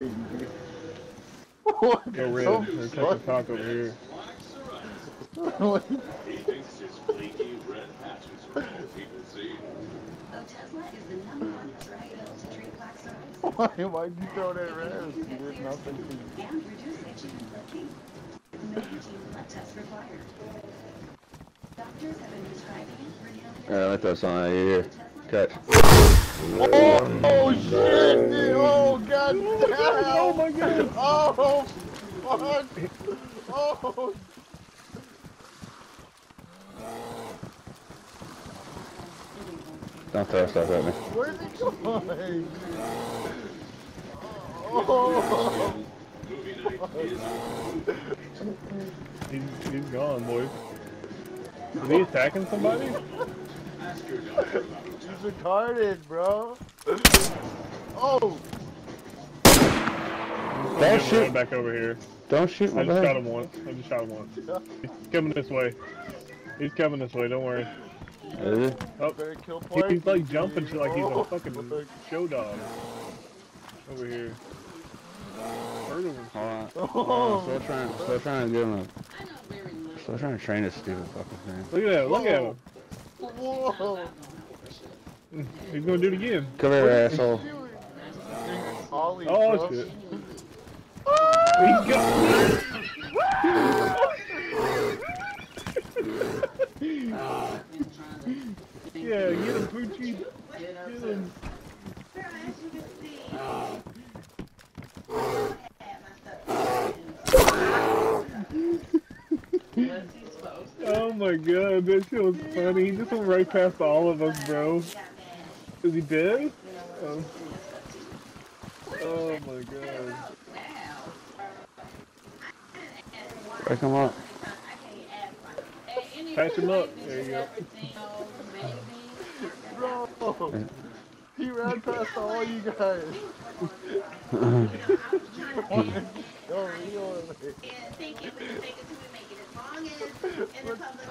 What Go the red. They're taking fuck? talk over here. What? He thinks his flaky red patches are all people see. Otezla is the number one prescribed pill to treat plaque psoriasis. Why, why'd you throw that red? You did nothing to you. And reduce itching and flaking. No blood test required. Doctors have been prescribing it for nearly Yeah, let that song out of here. Cut. Oh. Oh, fuck. Oh, Don't throw stuff at me. where's he going? Oh, He's, he's gone, boys. Is he attacking somebody? he's retarded, bro. Oh, I'm Don't running shoot. back over here. Don't shoot I my just shot him once. I just shot him once. He's coming this way. He's coming this way, don't worry. Is it? Oh, better kill he- he's like jumping dude. shit like he's Oh, a fucking fuck. show dog. Over here. Heard of him. Hold on. Oh, Hold on. Still trying, still trying to get him. A, still trying to train this stupid fucking thing. Look at that, look at him. Whoa. He's gonna do it again. Come here, asshole. Ollie, Oh bro. shit. He's got Yeah, get him, Poochie. Get him. Oh my god, that shit was funny. He just went right past all of us, bro. Is he dead? Oh, oh my god. Wake him up. Patch him up. There you go. Bro, he ran past all you guys. Yo, he over there. think if we take it to make it as long as in the public